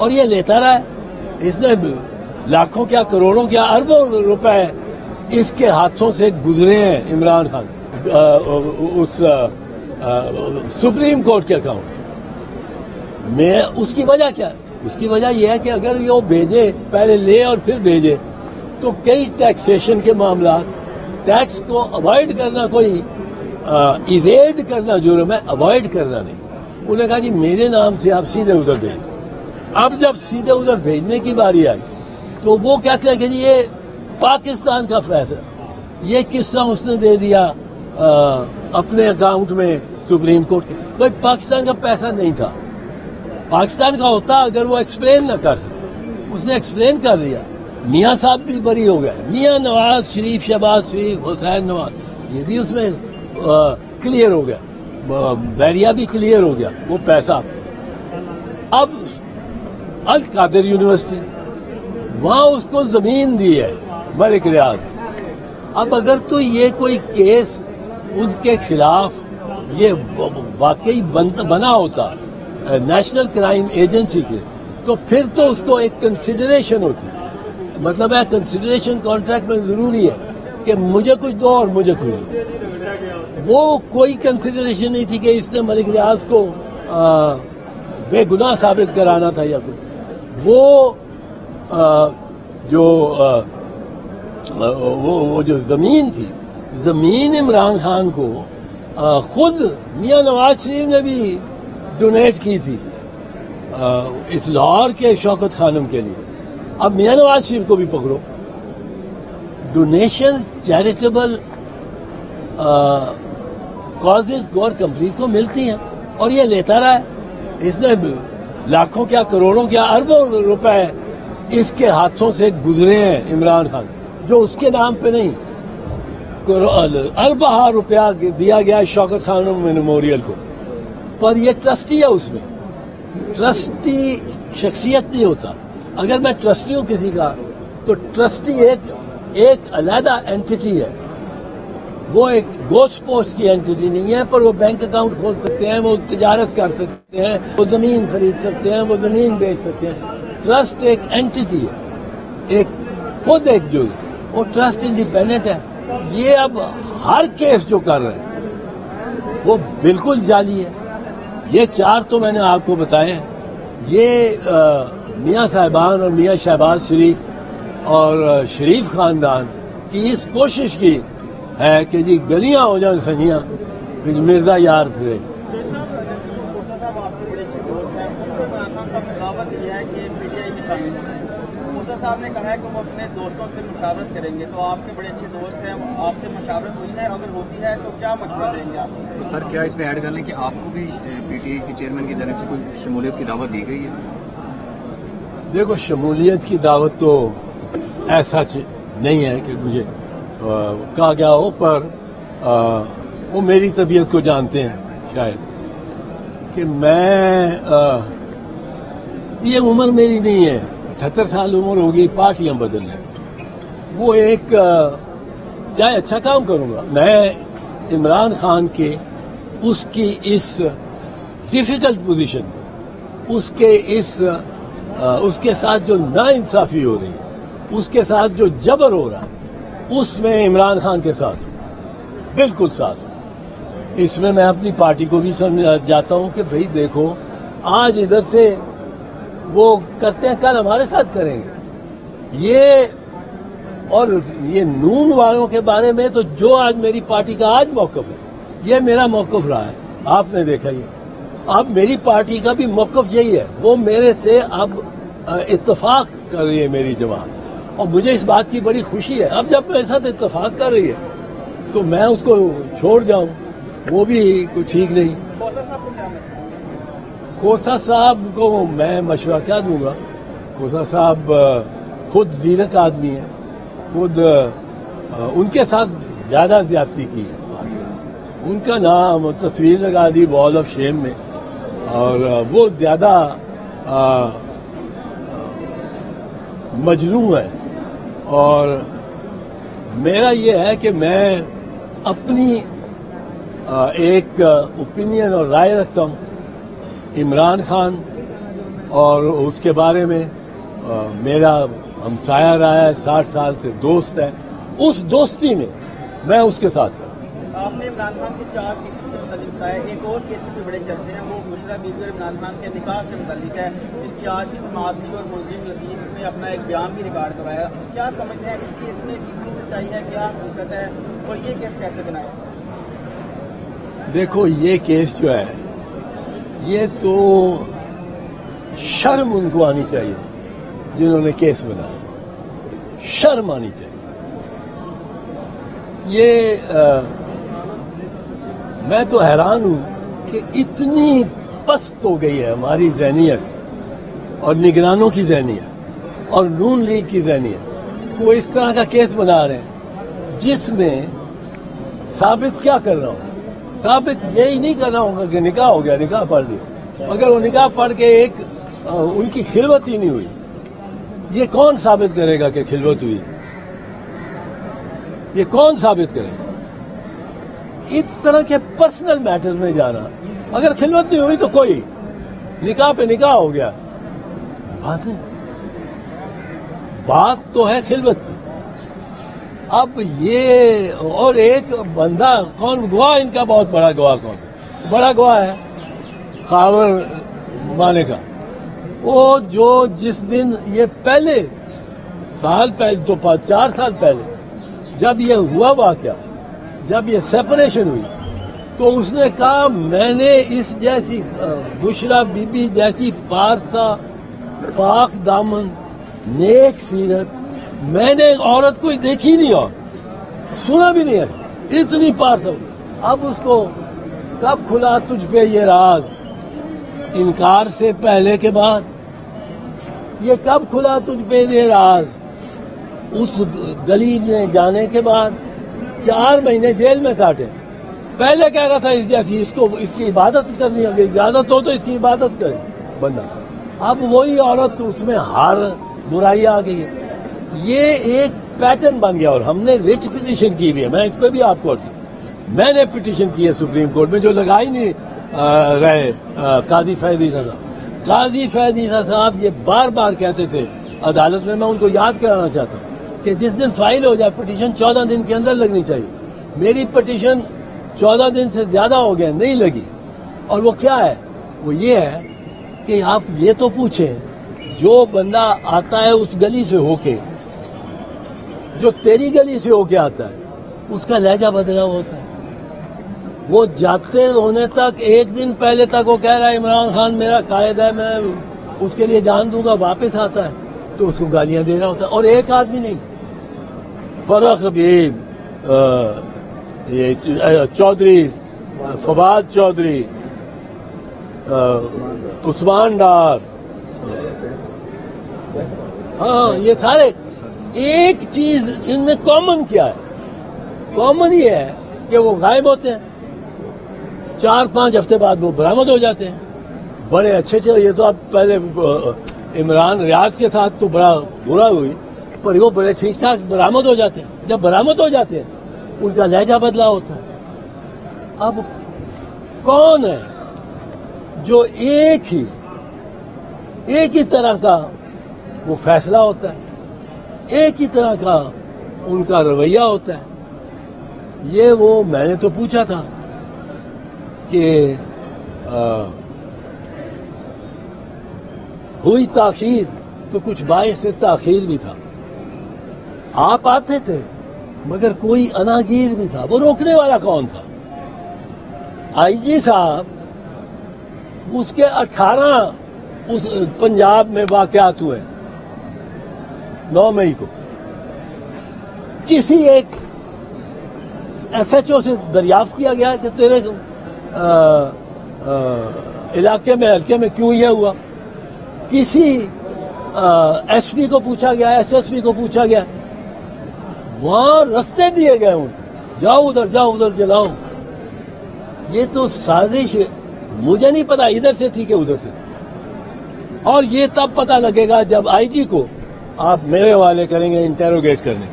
और ये लेता रहा है। इसने लाखों क्या करोड़ों क्या अरबों रुपए इसके हाथों से गुजरे हैं इमरान खान उस सुप्रीम कोर्ट के अकाउंट। मैं उसकी वजह क्या? उसकी वजह यह है कि अगर वो भेजे, पहले ले और फिर भेजे तो कई टैक्सेशन के मामला टैक्स को अवॉइड करना कोई इवेड करना जुर्म है अवॉइड करना नहीं। उन्होंने कहा जी, मेरे नाम से आप सीधे उधर भेज। अब जब सीधे उधर भेजने की बारी आई तो वो कहते हैं कि ये पाकिस्तान का फैसला ये किस्सा उसने दे दिया आ, अपने अकाउंट में सुप्रीम कोर्ट के। भाई पाकिस्तान का पैसा नहीं था। पाकिस्तान का होता अगर वो एक्सप्लेन ना कर सकते उसने एक्सप्लेन कर दिया। मियाँ साहब भी बरी हो गए। मियाँ नवाज़ शरीफ शहबाज शरीफ हुसैन नवाज़ ये भी उसमें क्लियर हो गया। बैरिया भी क्लियर हो गया। वो पैसा। अब अल कादिर यूनिवर्सिटी। वहाँ उसको ज़मीन दी है, मलिक रियाज अब अगर तो ये कोई केस उनके खिलाफ ये वाकई बना होता नेशनल क्राइम एजेंसी के तो फिर तो उसको एक कंसिडरेशन होती। मतलब है कंसिडरेशन कॉन्ट्रैक्ट में ज़रूरी है कि मुझे कुछ दो और मुझे कुछ दो वो कोई कंसिडरेशन नहीं थी कि इसने मलिक रियाज को बेगुनाह साबित कराना था या कुछ। वो आ, जो आ, वो वो जो ज़मीन थी ज़मीन इमरान खान को आ, खुद मियाँ नवाज़ शरीफ ने भी डोनेट की थी इस लाहौर के शौकत खानम के लिए। अब मियाँ नवाज़ शरीफ को भी पकड़ो। डोनेशन चैरिटेबल कॉजेज गौर कंपनीज़ को मिलती हैं और ये लेता रहा है। इसने लाखों क्या करोड़ों क्या अरबों रुपए इसके हाथों से गुजरे हैं इमरान खान, जो उसके नाम पे नहीं। अरबा रुपया दिया गया शौकत खान मेमोरियल को। पर ये ट्रस्टी है उसमें। ट्रस्टी शख्सियत नहीं होता। अगर मैं ट्रस्टी हूँ किसी का तो ट्रस्टी एक एक अलहदा एंटिटी है। वो एक गोश्त पोस्ट की एंटिटी नहीं है, पर वो बैंक अकाउंट खोल सकते हैं, वो तजारत कर सकते हैं, वो ज़मीन खरीद सकते हैं, वो ज़मीन बेच सकते हैं। ट्रस्ट एक एंटिटी है, एक खुद एक जो वो ट्रस्ट इंडिपेंडेंट है। ये अब हर केस जो कर रहे हैं, वो बिल्कुल जाली है। ये चार तो मैंने आपको बताए ये मियाँ साहिबान और मियाँ शहबाज शरीफ और शरीफ खानदान की इस कोशिश की है कि जी गलियाँ हो जाए सजियाँ मिर्ज़ा यार फिरे। साहब ने कहा है कि वो अपने दोस्तों से मुशावरत करेंगे तो आपके बड़े अच्छे दोस्त हैं आपसे मुशावरत हुई है अगर होती है तो क्या मशवरा देंगे आप? तो सर क्या इसमें ऐड कर लें कि आपको भी पीटीआई के चेयरमैन की तरफ़ से कोई शमूलियत की दावत दी गई है? देखो शमूलियत की दावत तो ऐसा नहीं है कि मुझे कहा गया हो पर आ, वो मेरी तबीयत को जानते हैं शायद कि मैं आ, ये उम्र मेरी नहीं है अठहत्तर साल उम्र होगी पार्टियाँ बदल रही वो एक चाहे अच्छा काम करूँगा। मैं इमरान खान के उसकी इस डिफ़िकल्ट पोजीशन उसके इस आ, उसके साथ जो नाइंसाफी हो रही है उसके साथ जो जबर हो रहा है उसमें इमरान खान के साथ बिल्कुल साथ इसमें मैं अपनी पार्टी को भी समझ जाता हूँ कि भाई देखो, आज इधर से वो करते हैं, कल हमारे साथ करेंगे। ये, और ये नून वालों के बारे में तो जो आज मेरी पार्टी का आज मौकफ है, ये मेरा मौकफ रहा है। आपने देखा ये। अब मेरी पार्टी का भी मौकफ यही है। वो मेरे से अब इतफाक कर रही है मेरी जमात और मुझे इस बात की बड़ी खुशी है। अब जब मेरे साथ इतफाक कर रही है तो मैं उसको छोड़ जाऊँ वो भी कुछ ठीक नहीं। खोसा साहब को मैं मशवरा क्या दूँगा? खोसा साहब खुद जीरक आदमी है खुद उनके साथ ज़्यादा ज्यादती की है। उनका नाम तस्वीर लगा दी वॉल ऑफ़ शेम में और वो ज़्यादा मजलू है। और मेरा ये है कि मैं अपनी एक ओपिनियन और राय रखता हूँ, इमरान खान और उसके बारे में। मेरा हमसाया रहा है, साठ साल से दोस्त है। उस दोस्ती में मैं उसके साथ आपने इमरान खान के चार केसेस के बताया एक और केस भी बड़े चलते हैं, वो बुशरा बीबी और इमरान खान के निकाह से मुतालिक है जिसकी आज की समात और मुलजिम लतीफ ने अपना एक बयान भी रिकॉर्ड करवाया। क्या समझते हैं इस केस में कितनी सच्चाई है क्या हकीकत है और ये केस कैसे बनाया? देखो ये केस जो है ये तो शर्म उनको आनी चाहिए जिन्होंने केस बनाया। शर्म आनी चाहिए। ये आ, मैं तो हैरान हूँ कि इतनी पस्त हो गई है हमारी जहनीत और निगरानों की जहनीत और नून लीग की जहनीत वो इस तरह का केस बना रहे हैं जिसमें साबित क्या कर रहा हूँ साबित यही नहीं कर रहा हूँ कि निकाह हो गया निकाह पढ़ दिया अगर वो निकाह पढ़ के एक आ, उनकी खिलवत ही नहीं हुई ये कौन साबित करेगा कि खिलवत हुई? ये कौन साबित करेगा? इस तरह के पर्सनल मैटर्स में जाना। अगर खिलवत नहीं हुई तो कोई। निकाह पे निकाह हो गया। बात नहीं। बात तो है खिलवत की। अब ये और एक बंदा कौन गवाह इनका बहुत बड़ा गवाह कौन बड़ा गवाह है खावर माने का। वो जो जिस दिन ये पहले साल पहले, दो तो चार साल पहले जब ये हुआ वाक्य जब ये सेपरेशन हुई तो उसने कहा, मैंने इस जैसी बुशरा बीबी जैसी पारसा, पाक दामन, नेक सीरत, मैंने औरत कोई देखी नहीं और, सुना भी नहीं है, इतनी पारसा अब उसको, कब खुला तुझ पे ये राज? इनकार से पहले के बाद। ये कब खुला तुझ पे ये राज? उस गली में जाने के बाद। चार महीने जेल में काटे। पहले कह रहा था, इस जैसी इसको, इसकी इबादत करनी होगी इजाज़त हो तो इसकी इबादत करे। बंदा अब वही औरत उसमें हार, बुराई आ गई है। ये एक पैटर्न बन गया और हमने रिच पिटीशन की भी है। मैं इस पर भी आपको मैंने पिटीशन की है सुप्रीम कोर्ट में, जो लगा ही नहीं रहे काजी फैदी साहब काजी फैदी साहब ये बार बार कहते थे, अदालत में मैं उनको याद कराना चाहता हूँ। कि जिस दिन फ़ाइल हो जाए पिटीशन चौदह दिन के अंदर लगनी चाहिए। मेरी पिटीशन चौदह दिन से ज़्यादा हो गया नहीं लगी। और वो क्या है? वो ये है कि आप ये तो पूछें, जो बंदा आता है उस गली से होके, जो तेरी गली से होके आता है, उसका लहजा बदला होता है। वो जाते होने तक, एक दिन पहले तक वो कह रहा है, इमरान खान मेरा कायद है, मैं उसके लिए जान दूँगा, वापस आता है तो उसको गालियाँ दे रहा होता है। और एक आदमी नहीं फ़र्क भी ये चौधरी, फवाद चौधरी उस्मान डार। हाँ ये सारे, एक चीज़ इनमें कॉमन क्या है? कॉमन ये है कि वो गायब होते हैं। चार, पाँच हफ़्ते बाद वो बरामद हो जाते हैं। बड़े अच्छे अच्छे ये तो अब पहले इमरान रियाज के साथ तो बड़ा बुरा हुई। पर वो बड़े ठीक ठाक बरामद हो जाते हैं। जब बरामद हो जाते हैं, उनका लहजा बदला होता है। अब कौन है जो एक ही एक ही तरह का वो फैसला होता है? एक ही तरह का उनका रवैया होता है। ये वो मैंने तो पूछा था कि हुई ताखीर तो कुछ बायस से ताखीर भी था। आप आते थे मगर कोई अनागीर भी था। वो रोकने वाला कौन था? आईजी साहब उसके 18 उस पंजाब में वाकयात हुए। 9 मई को। किसी एक एसएचओ से दरियाफ्त किया गया कि तेरे आ, आ, इलाके में हल्के में क्यों यह हुआ? किसी एसपी को पूछा गया एसएसपी को पूछा गया वहाँ रस्ते दिए गए उनको जाओ उधर जाओ उधर, जलाओ। ये तो साजिश मुझे नहीं पता इधर से थी कि उधर से। और ये तब पता लगेगा जब आईजी को आप मेरे वाले करेंगे इंटेरोगेट करने के